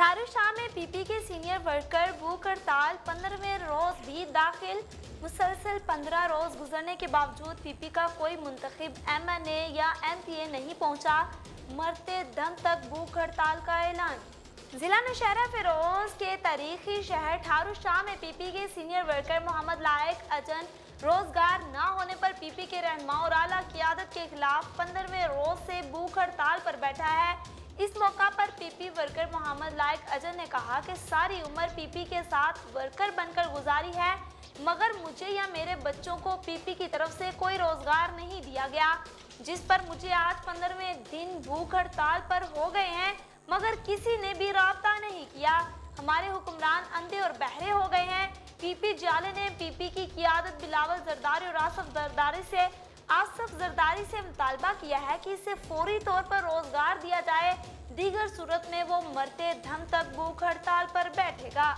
ठारू शाह में पीपी के सीनियर वर्कर भूख हड़ताल पंद्रहवें रोज भी दाखिल। मुसलसल पंद्रह रोज गुजरने के बावजूद पीपी का कोई मुंतखब ए या एम पी ए नहीं पहुँचा। मरते दम तक भूख हड़ताल का ऐलान। जिला नशहरा फिरोज के तारीखी शहर ठारू शाह में पीपी के सीनियर वर्कर मोहम्मद लायक अजन रोज़गार न होने पर पीपी के रहनमा और आला क्यादत के खिलाफ पंद्रहवें रोज से भूख हड़ताल पर बैठा है। पीपी वर्कर मोहम्मद लायक अजन ने कहा कि सारी उम्र पीपी के साथ वर्कर बनकर गुजारी है, मगर मुझे या मेरे बच्चों को पीपी की तरफ़ से कोई रोज़गार नहीं दिया गया, जिस पर मुझे आज पंद्रहवें दिन भूख हड़ताल पर हो गए हैं, मगर किसी ने भी रबता नहीं किया। हमारे हुक्मरान अंधे और बहरे हो गए हैं। पीपी जाले ने पीपी की कियादत बिलावल जरदारी और आसफ जरदारी से आसफ जरदारी से मुतालबा किया है कि इसे फौरी तौर पर रोज़गार दिया जाए। दीगर सूरत में वो मरते धम तक भूख हड़ताल पर बैठेगा।